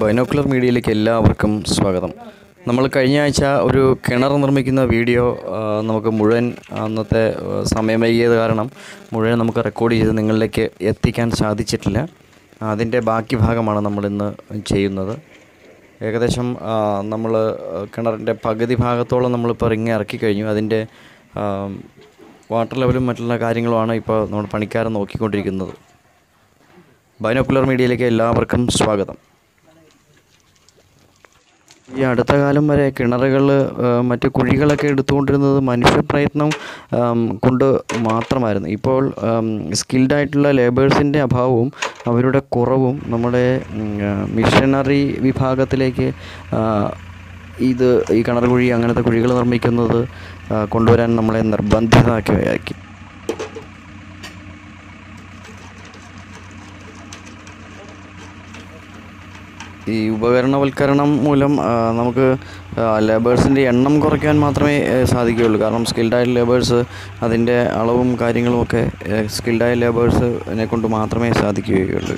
Binocular മീഡിയയിലേക്ക് എല്ലാവർക്കും സ്വാഗതം. നമ്മൾ കഴിഞ്ഞ ആഴ്ച ഒരു കിണർ നിർമ്മിക്കുന്ന വീഡിയോ നമുക്ക് മുഴുവൻ അന്നത്തെ സമയം വൈകിയത് കാരണം മുഴുവൻ നമുക്ക് റെക്കോർഡ് ചെയ്ത് നിങ്ങളിലേക്ക് എത്തിക്കാൻ സാധിച്ചിട്ടില്ല. അതിന്റെ ബാക്കി ഭാഗമാണ് നമ്മളിന്ന് ചെയ്യുന്നത്. ഏകദേശം നമ്മൾ കിണറിന്റെ പകുതി ഭാഗത്തോളം നമ്മളിപ്പോൾ റിങ് ഇറക്കി കഴിഞ്ഞു. അതിന്റെ വാട്ടർ ലെവലും മറ്റുള്ള കാര്യങ്ങളുമാണ് ഇപ്പോൾ നമ്മൾ പണിക്കാരൻ നോക്കിക്കൊണ്ടിരിക്കുന്നത്. ബൈനോക്കുലർ മീഡിയയിലേക്ക് എല്ലാവർക്കും സ്വാഗതം. ഈ അടുത്ത കാലം വരെ കിണറുകൾ മറ്റ് കുഴികളൊക്കെ എടുത്തുകൊണ്ടിരുന്നത് മനുഷ്യപ്രയത്നം കൊണ്ട് മാത്രമായിരുന്നു. ഇപ്പോൾ സ്കിൽഡായിട്ടുള്ള ലേബേഴ്സിന്റെ അഭാവവും അവരുടെ കുറവും നമ്മുടെ മിഷനറി വിഭാഗത്തിലേക്ക് ഇത് ഈ കിണർ കുഴി അങ്ങനത്തെ കുഴികൾ നിർമ്മിക്കുന്നത് കൊണ്ടുവരാൻ നമ്മളെ നിർബന്ധിതമാക്കി ഈ ഉപകരണവൽക്കരണം മൂലം നമുക്ക് ലേബേഴ്സിന്റെ എണ്ണം കുറയ്ക്കാൻ മാത്രമേ സാധിക്കുകയുള്ളൂ. കാരണം സ്കിൽഡായ ലേബേഴ്സ് അതിന്റെ അളവും കാര്യങ്ങളുമൊക്കെ സ്കിൽഡായ ലേബേഴ്സിനെ കൊണ്ട് മാത്രമേ സാധിക്കുകയുള്ളൂ.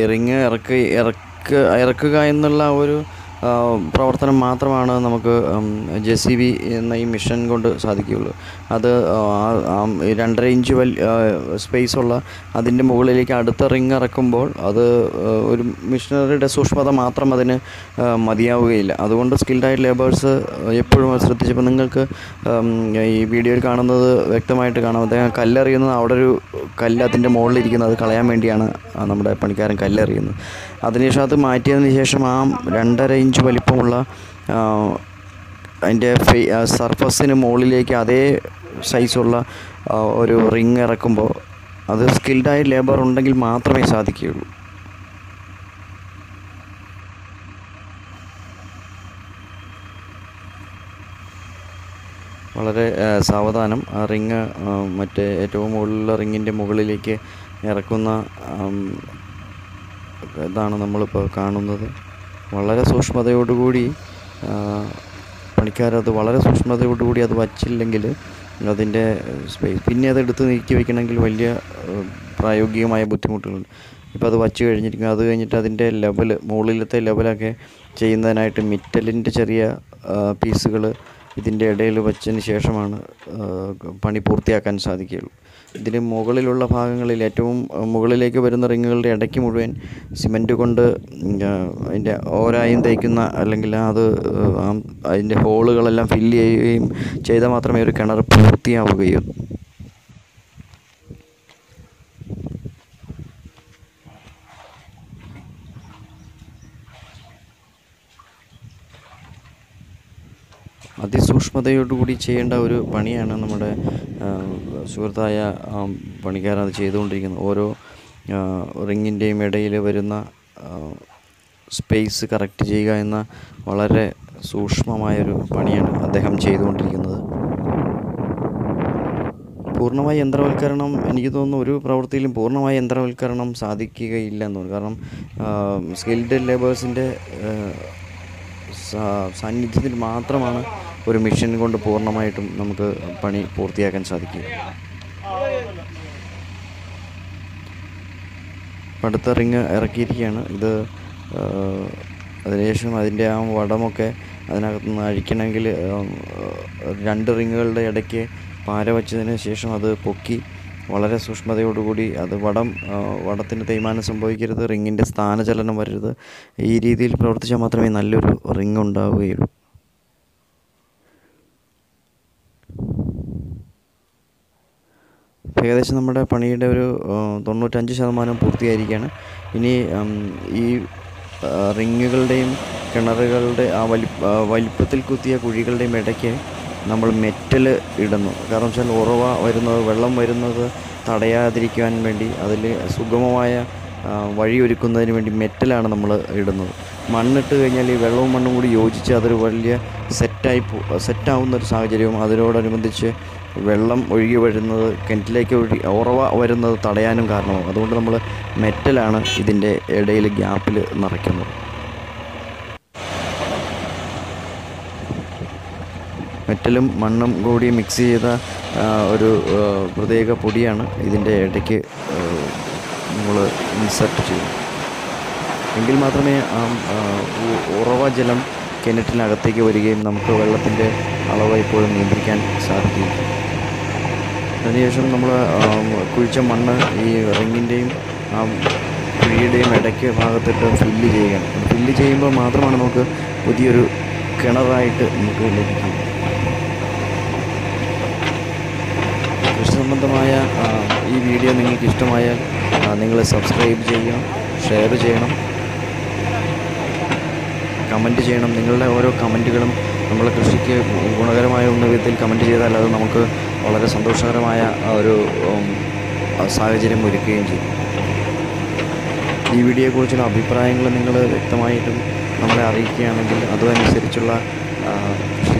എറിങ് ഇറക്ക് ഇറക്കി ഇറക്ക് ഇറക്കുക എന്നുള്ള ഒരു പ്രവർത്തനം മാത്രമാണ് നമുക്ക് ജെ സി ബി എന്ന ഈ മിഷൻ കൊണ്ട് സാധിക്കുകയുള്ളൂ. അത് രണ്ടര ഇഞ്ച് വൽ സ്പേസുള്ള അതിന്റെ മുകളിലേക്ക് അടുത്ത റിങ് ഇറക്കുമ്പോൾ അത് ഒരു മിഷനറിയുടെ സൂക്ഷ്മത മാത്രം അതിന് മതിയാവുകയില്ല. അതുകൊണ്ട് സ്കിൽഡായ ലേബേഴ്സ് എപ്പോഴും ശ്രദ്ധിച്ചപ്പോൾ നിങ്ങൾക്ക് ഈ വീഡിയോയിൽ കാണുന്നത് വ്യക്തമായിട്ട് കാണാം. അദ്ദേഹം കല്ലെറിയുന്നത് അവിടെ ഒരു കല്ല് അതിന്റെ മുകളിലിരിക്കുന്നത് അത് കളയാൻ വേണ്ടിയാണ് നമ്മുടെ പണിക്കാരൻ കല്ലെറിയുന്നത്. അതിനുശേഷം അത് മാറ്റിയതിന് ശേഷം ആ രണ്ടര ഇഞ്ച് വലിപ്പമുള്ള അതിന്റെ ഫേ സർഫസിന് മുകളിലേക്ക് അതേ സൈസുള്ള ഒരു റിങ് ഇറക്കുമ്പോൾ അത് സ്കിൽഡായ ലേബർ ഉണ്ടെങ്കിൽ മാത്രമേ സാധിക്കുകയുള്ളൂ. വളരെ സാവധാനം. ആ റിങ് മറ്റേ ഏറ്റവും മുകളിലുള്ള റിങ്ങിന്റെ മുകളിലേക്ക് ഇറക്കുന്ന ഇതാണ് നമ്മളിപ്പോൾ കാണുന്നത്. വളരെ സൂക്ഷ്മതയോടുകൂടി പണിക്കാരത് വളരെ സൂക്ഷ്മതയോടുകൂടി അത് വച്ചില്ലെങ്കിൽ അതിന്റെ സ്പേസ് പിന്നെ അത് എടുത്ത് നീക്കി വയ്ക്കണമെങ്കിൽ വലിയ പ്രായോഗികമായ ബുദ്ധിമുട്ടുകളുണ്ട് ഇപ്പോൾ അത് വച്ച് കഴിഞ്ഞിരിക്കും. അത് കഴിഞ്ഞിട്ട് അതിന്റെ ലെവൽ മുകളിലത്തെ ലെവലൊക്കെ ചെയ്യുന്നതിനായിട്ട് മിറ്റലിന്റെ ചെറിയ പീസുകൾ ഇതിന്റെ ഇടയിൽ വച്ചതിന് ശേഷമാണ് പണി പൂർത്തിയാക്കാൻ സാധിക്കുകയുള്ളൂ. ഇതിന് മുകളിലുള്ള ഭാഗങ്ങളിൽ ഏറ്റവും മുകളിലേക്ക് വരുന്ന റിങ്ങുകളുടെ ഇടയ്ക്ക് മുഴുവൻ സിമന്റ് കൊണ്ട് അതിന്റെ ഓരായും തേക്കുന്ന അല്ലെങ്കിൽ അത് അതിന്റെ ഹോളുകളെല്ലാം ഫില്ല് ചെയ്യുകയും ചെയ്താൽ മാത്രമേ ഒരു കിണർ പൂർത്തിയാവുകയുള്ളൂ. അതിസൂക്ഷ്മതയോടുകൂടി ചെയ്യേണ്ട ഒരു പണിയാണ് നമ്മുടെ സുഹൃത്തായ പണിക്കാരൻ അത് ചെയ്തുകൊണ്ടിരിക്കുന്നത്. ഓരോ റിങ്ങിന്റെയും ഇടയിൽ വരുന്ന സ്പേസ് കറക്റ്റ് ചെയ്യുക എന്ന വളരെ സൂക്ഷ്മമായൊരു പണിയാണ് അദ്ദേഹം ചെയ്തുകൊണ്ടിരിക്കുന്നത്. പൂർണമായ യന്ത്രവൽക്കരണം എനിക്ക് തോന്നുന്നു ഒരു പ്രവൃത്തിയിലും പൂർണമായ യന്ത്രവൽക്കരണം സാധിക്കുകയില്ല എന്ന് തോന്നുന്നു. കാരണം സ്കിൽഡ് ലേബേഴ്സിന്റെ സാന്നിധ്യത്തിൽ മാത്രമാണ് ഒരു മെഷീൻ കൊണ്ട് പൂർണമായിട്ടും നമുക്ക് പണി പൂർത്തിയാക്കാൻ സാധിക്കും. അടുത്ത റിങ് ഇറക്കിയിരിക്കുകയാണ്. ഇത് അതിനുശേഷം അതിന്റെ ആ വടമൊക്കെ അതിനകത്ത് നിന്ന് അഴിക്കണമെങ്കിൽ രണ്ട് റിങ്ങുകളുടെ ഇടയ്ക്ക് പാര വച്ചതിന് ശേഷം അത് പൊക്കി വളരെ സൂക്ഷ്മതയോടുകൂടി അത് വടം വടത്തിന് തേയ്മാനം സംഭവിക്കരുത് റിങ്ങിന്റെ സ്ഥാനചലനം വരരുത്. ഈ രീതിയിൽ പ്രവർത്തിച്ചാൽ മാത്രമേ നല്ലൊരു റിങ് ഉണ്ടാവുകയുള്ളൂ ഏകദേശം നമ്മുടെ പണിയുടെ ഒരു തൊണ്ണൂറ്റഞ്ച് ശതമാനം പൂർത്തിയായിരിക്കുകയാണ്. ഇനി ഈ റിങ്ങുകളുടെയും കിണറുകളുടെ ആ വലി വലിപ്പത്തിൽ കുത്തിയ കുഴികളുടെയും ഇടയ്ക്ക് നമ്മൾ മെറ്റൽ ഇടുന്നു. കാരണം വെച്ചാൽ ഉറവ വരുന്നത് വെള്ളം വരുന്നത് തടയാതിരിക്കുവാൻ വേണ്ടി അതിൽ സുഗമമായ വഴിയൊരുക്കുന്നതിന് വേണ്ടി മെറ്റലാണ് നമ്മൾ ഇടുന്നത്. മണ്ണിട്ട് കഴിഞ്ഞാൽ ഈ വെള്ളവും മണ്ണും കൂടി യോജിച്ച് അതൊരു വലിയ സെറ്റായി സെറ്റാവുന്ന ഒരു സാഹചര്യവും അതിനോടനുബന്ധിച്ച് വെള്ളം ഒഴുകി വരുന്നത് കിണറ്റിലേക്ക് ഒഴുകി ഉറവ വരുന്നത് തടയാനും കാരണമാകും. അതുകൊണ്ട് നമ്മൾ മെറ്റലാണ് ഇതിന്റെ ഇടയിൽ ഗ്യാപ്പിൽ നിറയ്ക്കുന്നത്. മെറ്റലും മണ്ണും കൂടി മിക്സ് ചെയ്ത ഒരു പ്രത്യേക പൊടിയാണ് ഇതിന്റെ ഇടയ്ക്ക് നമ്മൾ ഇൻസെർട്ട് ചെയ്യും എങ്കിൽ മാത്രമേ ആ ഉറവ ജലം കിണറ്റിനകത്തേക്ക് വരികയും നമുക്ക് വെള്ളത്തിന്റെ അളവ് എപ്പോഴും നിയന്ത്രിക്കാൻ സാധിക്കുകയും അതിനുശേഷം നമ്മൾ കുഴിച്ച മണ്ണ് ഈ റിങ്ങിന്റെയും ആ കുഴിയുടെയും ഇടയ്ക്ക് ഭാഗത്തിട്ട് ഫില്ല് ചെയ്യുകയാണ്. ഫില്ല് ചെയ്യുമ്പോൾ മാത്രമാണ് നമുക്ക് പുതിയൊരു കിണറായിട്ട് നമുക്ക് ലഭിക്കും. കൃഷി സംബന്ധമായ ഈ വീഡിയോ നിങ്ങൾക്ക് ഇഷ്ടമായാൽ നിങ്ങൾ സബ്സ്ക്രൈബ് ചെയ്യണം ഷെയർ ചെയ്യണം. കമന്റ് ചെയ്യണം. നിങ്ങളുടെ ഓരോ കമന്റുകളും നമ്മളെ കൃഷിക്ക് ഗുണകരമായ ഒന്ന് വിധത്തിൽ കമന്റ് ചെയ്താൽ അത് നമുക്ക് വളരെ സന്തോഷകരമായ ഒരു സാഹചര്യം ഒരുക്കുകയും ചെയ്യും. ഈ വീഡിയോയെക്കുറിച്ചുള്ള അഭിപ്രായങ്ങൾ നിങ്ങൾ വ്യക്തമായിട്ടും നമ്മളെ അറിയിക്കുകയാണെങ്കിൽ അതനുസരിച്ചുള്ള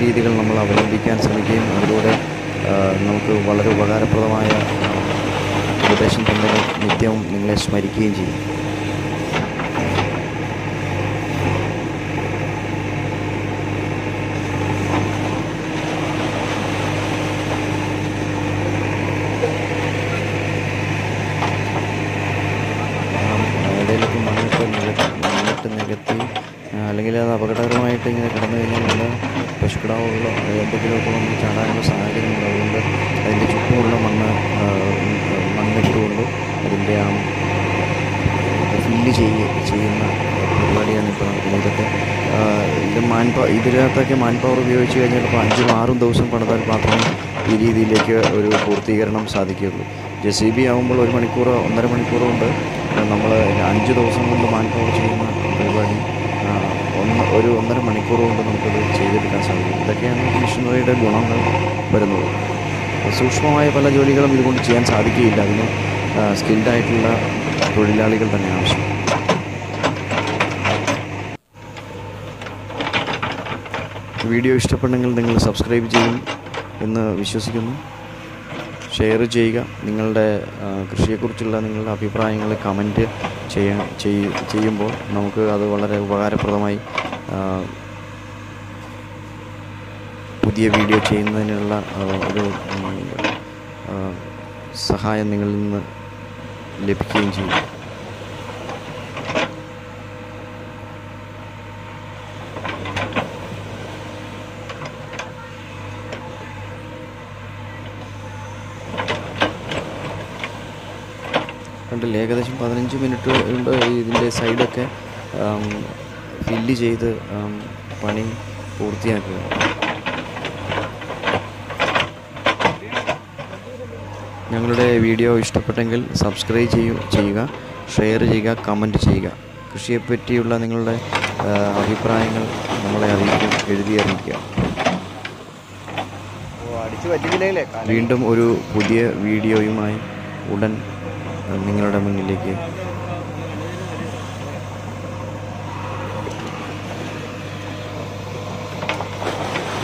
രീതികൾ നമ്മൾ അവലംബിക്കാൻ ശ്രമിക്കുകയും അതിലൂടെ നമുക്ക് വളരെ ഉപകാരപ്രദമായ ഉപദേശം തന്നെ നിത്യവും നിങ്ങളെ സ്മരിക്കുകയും ചെയ്യും ഇടയിലൊക്കെ മണ്ണിട്ട് നികത്തി മണ്ണിട്ട് നികത്തി ആ, അല്ലെങ്കിൽ അത് അപകടകരമായിട്ട് ഇങ്ങനെ കിടന്നു കഴിഞ്ഞാൽ നമ്മുടെ പശുക്കിടാവുകളോ എന്തെങ്കിലുമൊക്കെ വന്ന് ചാടാനുള്ള സാഹചര്യമുണ്ട് അതുകൊണ്ട് അതിന്റെ ചുറ്റുമുള്ള മണ്ണ് മണ്ണിട്ടുകൊണ്ട് അതിന്റെ ആ ഫില്ല് ചെയ്യ ചെയ്യുന്ന പരിപാടിയാണ് ഇപ്പോൾ നടക്കുന്നത്. ഇതൊക്കെ ഇത് മാൻ ഇതിനകത്തൊക്കെ മാൻ പവർ ഉപയോഗിച്ച് കഴിഞ്ഞാൽ ഇപ്പോൾ അഞ്ചും ആറും ദിവസം പണിതാൽ മാത്രമേ ഈ രീതിയിലേക്ക് ഒരു പൂർത്തീകരണം സാധിക്കുകയുള്ളൂ. ജെ സി ബി ആകുമ്പോൾ ഒരു മണിക്കൂറോ ഒന്നര മണിക്കൂറോ ഉണ്ട് നമ്മൾ അഞ്ച് ദിവസം കൊണ്ട് മാൻ പവർ ചെയ്യുന്ന പരിപാടി ഒരു ഒന്നര മണിക്കൂർ കൊണ്ട് നമുക്കത് ചെയ്തെടുക്കാൻ സാധിക്കും. ഇതൊക്കെയാണ് മെഷീനറിയുടെ ഗുണങ്ങൾ വരുന്നത്. സൂക്ഷ്മമായ പല ജോലികളും ഇതുകൊണ്ട് ചെയ്യാൻ സാധിക്കുകയില്ല. അതിന് സ്കിൽഡായിട്ടുള്ള തൊഴിലാളികൾ തന്നെ ആവശ്യം. വീഡിയോ ഇഷ്ടപ്പെട്ടെങ്കിൽ നിങ്ങൾ സബ്സ്ക്രൈബ് ചെയ്യും എന്ന് വിശ്വസിക്കുന്നു. ഷെയർ ചെയ്യുക. നിങ്ങളുടെ കൃഷിയെക്കുറിച്ചുള്ള നിങ്ങളുടെ അഭിപ്രായങ്ങൾ കമന്റ് ചെയ്യാൻ ചെയ്യുമ്പോൾ നമുക്ക് അത് വളരെ ഉപകാരപ്രദമായി പുതിയ വീഡിയോ ചെയ്യുന്നതിനുള്ള ഒരു സഹായം നിങ്ങളിൽ നിന്ന് ലഭിക്കുകയും ചെയ്യും. കണ്ടില്ലേ. ഏകദേശം പതിനഞ്ച് മിനിറ്റ് കൊണ്ട് ഇതിന്റെ സൈഡൊക്കെ ഫില്ല് ചെയ്ത് പണി പൂർത്തിയാക്കുക. ഞങ്ങളുടെ വീഡിയോ ഇഷ്ടപ്പെട്ടെങ്കിൽ സബ്സ്ക്രൈബ് ചെയ്യൂ ചെയ്യുക ഷെയർ ചെയ്യുക കമന്റ് ചെയ്യുക. കൃഷിയെപ്പറ്റിയുള്ള നിങ്ങളുടെ അഭിപ്രായങ്ങൾ നമ്മളെ അറിയിക്കുക എഴുതി അറിയിക്കുക. വീണ്ടും ഒരു പുതിയ വീഡിയോയുമായി ഉടൻ നിങ്ങളുടെ മുന്നിലേക്ക്.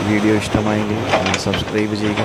വീഡിയോ ഇഷ്ടമായെങ്കിൽ സബ്സ്ക്രൈബ് ചെയ്യുക.